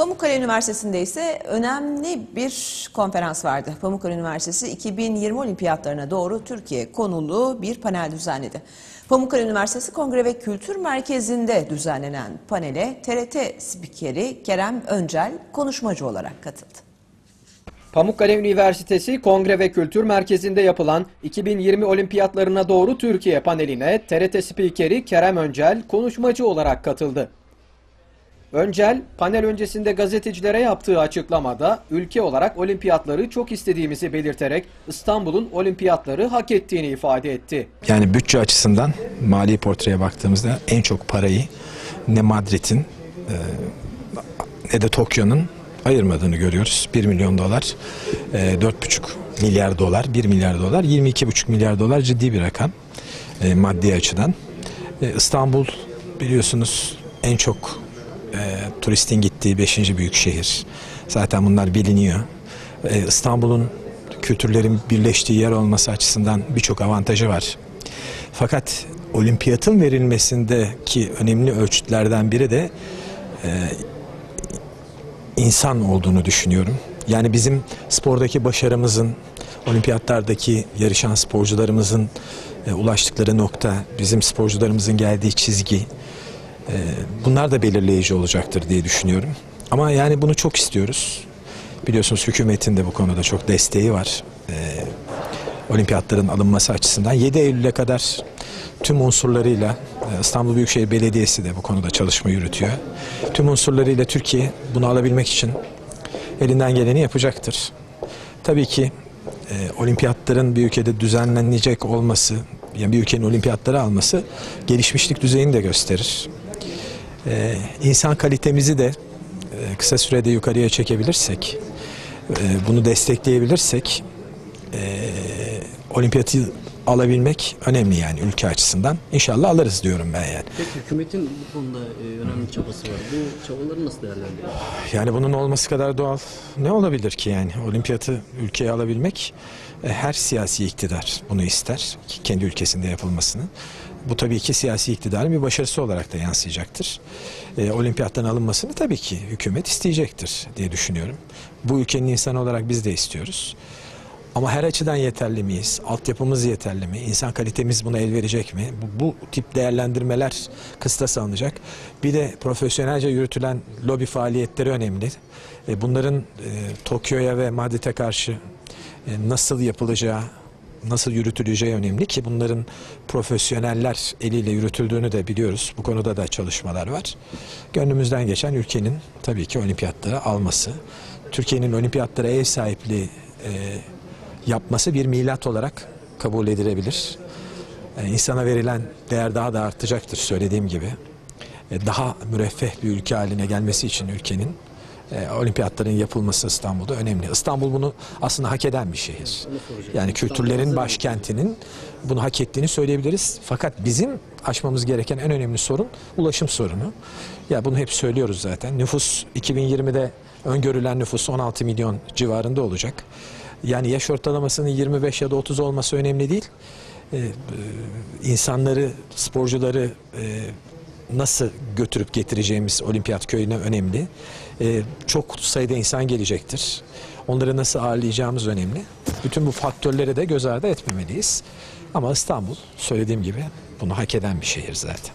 Pamukkale Üniversitesi'nde ise önemli bir konferans vardı. Pamukkale Üniversitesi 2020 olimpiyatlarına doğru Türkiye konulu bir panel düzenledi. Pamukkale Üniversitesi Kongre ve Kültür Merkezi'nde düzenlenen panele TRT spikeri Kerem Öncel konuşmacı olarak katıldı. Pamukkale Üniversitesi Kongre ve Kültür Merkezi'nde yapılan 2020 olimpiyatlarına doğru Türkiye paneline TRT spikeri Kerem Öncel konuşmacı olarak katıldı. Öncel, panel öncesinde gazetecilere yaptığı açıklamada ülke olarak olimpiyatları çok istediğimizi belirterek İstanbul'un olimpiyatları hak ettiğini ifade etti. Yani bütçe açısından mali portreye baktığımızda en çok parayı ne Madrid'in e, ne de Tokyo'nun ayırmadığını görüyoruz. 1 milyon dolar, e, 4,5 milyar dolar, 1 milyar dolar, 22,5 milyar dolar ciddi bir rakam e, maddi açıdan. E, İstanbul biliyorsunuz en çok e, turistin gittiği 5. büyük şehir. Zaten bunlar biliniyor. E, İstanbul'un kültürlerin birleştiği yer olması açısından birçok avantajı var. Fakat olimpiyatın verilmesindeki önemli ölçütlerden biri de e, insan olduğunu düşünüyorum. Yani bizim spordaki başarımızın, olimpiyatlardaki yarışan sporcularımızın e, ulaştıkları nokta, bizim sporcularımızın geldiği çizgi, e, bunlar da belirleyici olacaktır diye düşünüyorum. Ama yani bunu çok istiyoruz. Biliyorsunuz hükümetin de bu konuda çok desteği var. E, olimpiyatların alınması açısından 7 Eylül'e kadar tüm unsurlarıyla e, İstanbul Büyükşehir Belediyesi de bu konuda çalışma yürütüyor. Tüm unsurlarıyla Türkiye bunu alabilmek için elinden geleni yapacaktır. Tabii ki e, olimpiyatların bir ülkede düzenlenecek olması, yani bir ülkenin olimpiyatları alması gelişmişlik düzeyini de gösterir. E, insan kalitemizi de e, kısa sürede yukarıya çekebilirsek, e, bunu destekleyebilirsek e, olimpiyatı alabilmek önemli yani ülke açısından. İnşallah alırız diyorum ben yani. Peki hükümetin bu konuda önemli çabası var. Bu çabaları nasıl değerlendiriyor? Yani bunun olması kadar doğal ne olabilir ki yani? Olimpiyatı ülkeye alabilmek her siyasi iktidar bunu ister. ki Kendi ülkesinde yapılmasını. Bu tabii ki siyasi iktidarın bir başarısı olarak da yansıyacaktır. E, olimpiyattan alınmasını tabii ki hükümet isteyecektir diye düşünüyorum. Bu ülkenin insanı olarak biz de istiyoruz. Ama her açıdan yeterli miyiz? Altyapımız yeterli mi? İnsan kalitemiz buna el verecek mi? Bu, bu tip değerlendirmeler kıstas alınacak. Bir de profesyonelce yürütülen lobi faaliyetleri önemli. E, bunların e, Tokyo'ya ve Madrid'e karşı e, nasıl yapılacağı, nasıl yürütüleceği önemli ki bunların profesyoneller eliyle yürütüldüğünü de biliyoruz. Bu konuda da çalışmalar var. Gönlümüzden geçen ülkenin tabii ki olimpiyatları alması. Türkiye'nin olimpiyatlara ev sahipliği e, yapması bir milat olarak kabul edilebilir. E, insana verilen değer daha da artacaktır söylediğim gibi. E, daha müreffeh bir ülke haline gelmesi için ülkenin e, olimpiyatların yapılması İstanbul'da önemli. İstanbul bunu aslında hak eden bir şehir. Yani kültürlerin başkentinin bunu hak ettiğini söyleyebiliriz. Fakat bizim aşmamız gereken en önemli sorun ulaşım sorunu. Ya bunu hep söylüyoruz zaten. Nüfus 2020'de öngörülen nüfus 16 milyon civarında olacak. Yani yaş ortalamasının 25 ya da 30 olması önemli değil. Ee, insanları, sporcuları e, nasıl götürüp getireceğimiz olimpiyat köyüne önemli. Ee, çok sayıda insan gelecektir. Onları nasıl ağırlayacağımız önemli. Bütün bu faktörleri de göz ardı etmemeliyiz. Ama İstanbul söylediğim gibi bunu hak eden bir şehir zaten.